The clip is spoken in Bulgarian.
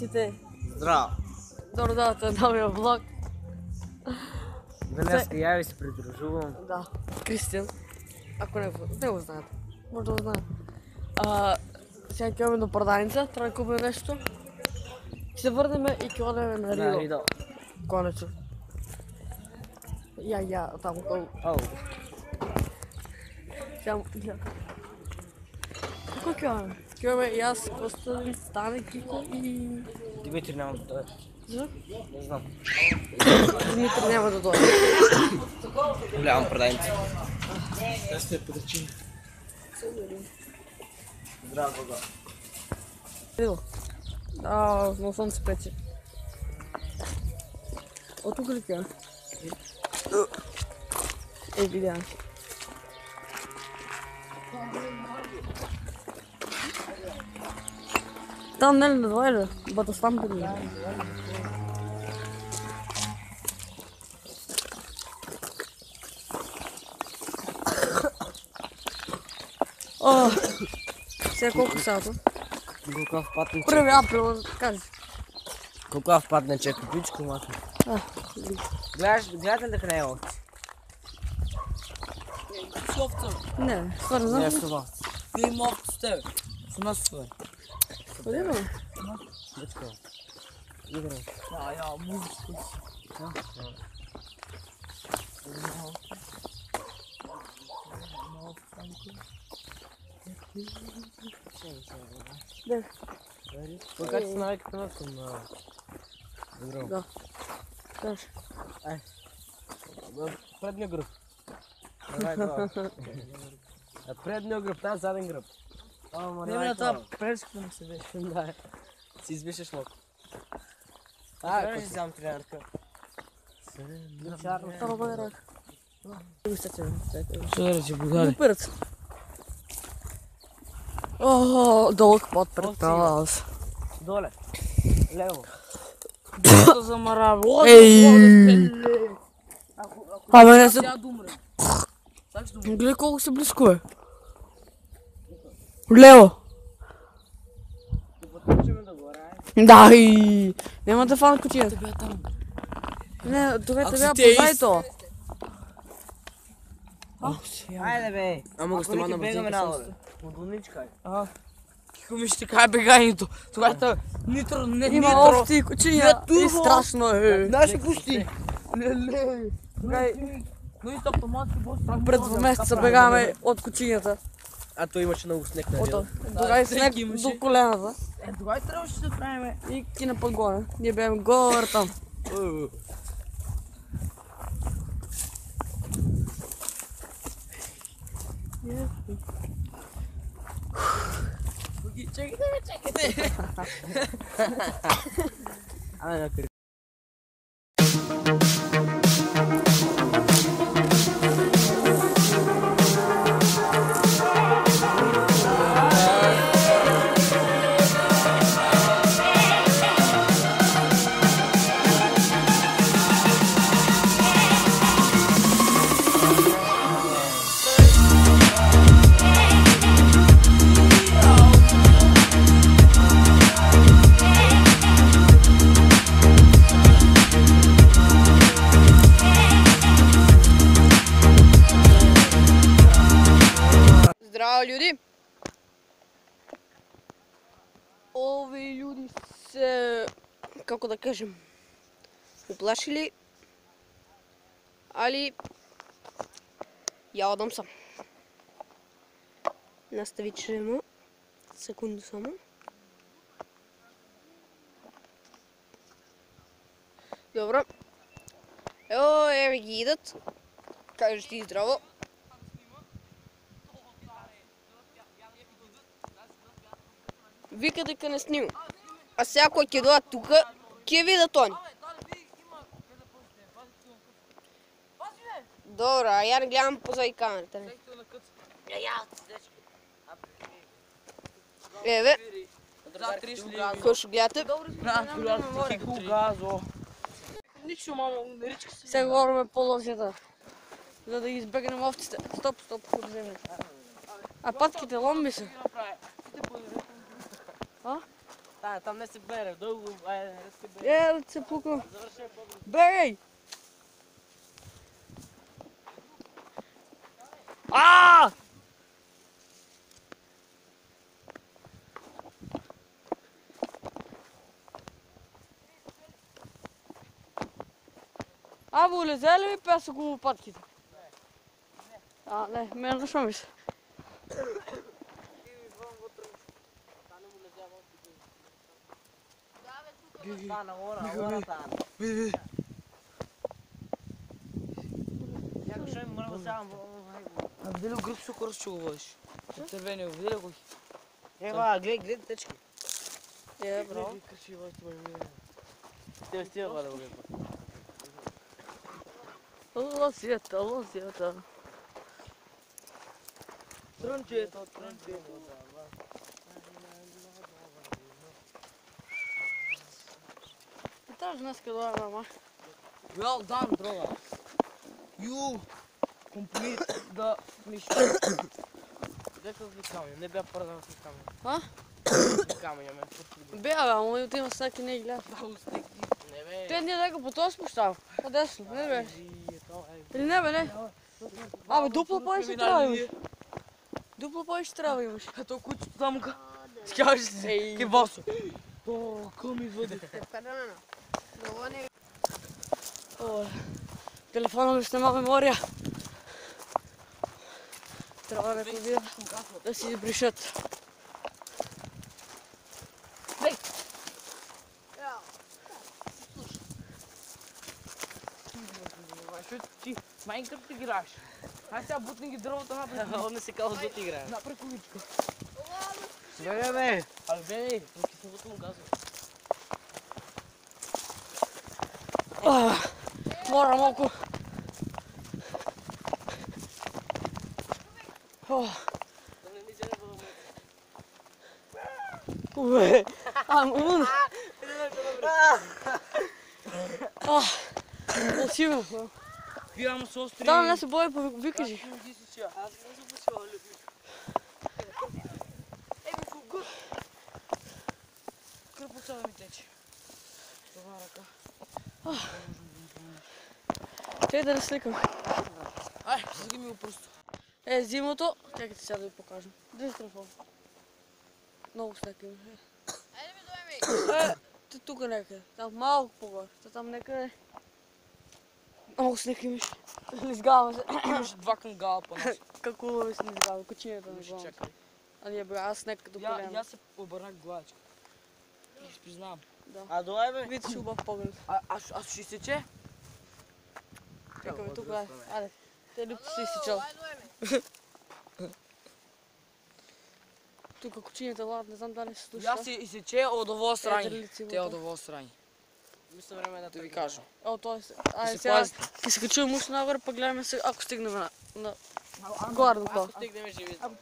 Здрасти! Здраво! Добро дойдете на новия влог. Днес я ви се придружувам. Да, Кристиан. Ако не, не го знаете, може да го знаете. А, сега отиваме до продавница, трябва да купим нещо. Ще се върнем и одеме на На Рио. Ридо. Конечно. Я, я, там около. Оу. Сега, я. Какво ќе одеме и аз, Костадин, Стане, Кико и... Димитри няма да дойде. Защо? Не знам. Димитър няма да дойде. Голяма продавница. Здраво, Бога. Рио. А, на слънце пече. От тук ли тя? Е, видя. Там не ли да дойде? Бата там да ли? О, сега колко сата? Колко впадне Първи април, кажи. Колко впадне че купичко маха. А, Гледаш, гледате ли да храна овци? не, свързано. Не, с това. Ти има опит с тебе. С нас това. Къде бе? Дечко. Игра. А, я, музика. Да. Кога ти навикате на съм на... Здраво. Да. Кажи. В Предния гръб. Давай това. А Предния гръб, тази заден гръб. Ама, Не, на това преската ми се беше. Да. Си избишеш малко. А, какво си? вземам тренерка? Второ бъде рак. Вижте, Ще рече будари. Перец. О, дълъг път пред нас. Доле. Лево. Да замарава. Ей! Абе, не се... Гледай колко се близко е. Лево. Да, и... Няма да фана кутията. Бя там. Не, добре, Ако те си бя теист. познай то. Айде бе. Ама го стомана ти бегаме надоле. Модулничка е. Тихо ми ще кажа беганието. Тогава нитро, не Има нитро. овци, кучиня. Не, И страшно е. Наши пусти. Леле. Но и с автоматски бос. Пред два месеца бегаме от кучинята. А то имаше много снег на Ридо. тогава всеки снег имаше. до колената. Е, тогава трябваше да правим. И кина подгоне. Ние бяхме горе там. Чекайте, бе, чекайте. Абе, Ови люди се, како да кажем, уплашили, али ја одам сам. Настави чремо, секунду само. Добро. Ево, еве ги идат. Кажеш ти здраво. Вика дека не снимам. А сега кога ќе дојдат тука, ќе видат они. Добро, а ја не гледам позади камерата. Еве, кој гледате. Нищо, мамо, не речка си. Сега говориме по лошата. За да ги избегнем овците. Стоп, стоп, подземни. А патките ломби се. А? Та, там не се бере, дълго, айде, не се бере. Е, да се пукам. Завърши по Бегай! А! А, улезе ли ми песък го лопатките? А, не, мен не шо мисля. Стана, ора, ора стана. Види, види. Яко ще ми мръва само. А видели го гръб сукър, че го водиш? Червения, видели го? Ева, гледай, гледай тъчки. Е, браво. Стига, стига, ба да го гледа. Лозията, лозията. Трънчето, трънчето. Не днес да дойде, мама. Well done, brother. You complete the mission. Къде са ви камъня? Не бя пърда с камъня. А? Камъня ме фурти. Бе, бе, ама и отива всеки не гледа. Не бе. Те ние дека по този спущава. По-десно, не бе. Ай. Или не бе, не. Абе, дупло повече трябва имаш. Дупло повече трябва имаш. Ето кучето там ка. Скажи си. Ке басо. То, къми въде. О, телефона ми снима мемория. Трябва да видя да си избрешат. Що ти Майнкрафт играеш? Ай сега бутни ги дървата напред. Он не се казва да ти играе. Напред количка. Бе, бе. Абе, бе, кисновото му газва. А, Мора малко. Да Уе, ам, ун. А, красиво. Вие ама остри. Там не се бой, викажи. Аз не съм пушила, люби. Кръпо цяло ми тече. Това ръка. Чай да не сликам. Ай, слаги ми го просто. Е, зимото, чакайте сега да ви покажем. Дай телефон. Много снег има. Е, ти тук някъде. Там малко по-горе. Та Там някъде. Много снег имаш. Лизгава се. Имаш два кангала по нас. Какво лови се лизгава? Кучинята на Ще главата. чакай. А ние бе, аз снег като Я, колена. я се обърнах главачка. И ще признавам. Да. А, давай, бе. Видите си хубав поглед. А, аз, аз ще сече? Чакай бе, тук е. Айде. Те люпто си изсечал. Тук кучинята лад, не знам дали се слуша. Я си изсече удоволствие. Е, цигулата? Те удоволствие. Мисля време да Да ви кажа. О, той се... Да Айде се сега, ще се качим муж нагоре, пък гледаме се, ако стигнем на... на... Ако стигнем живи. Ако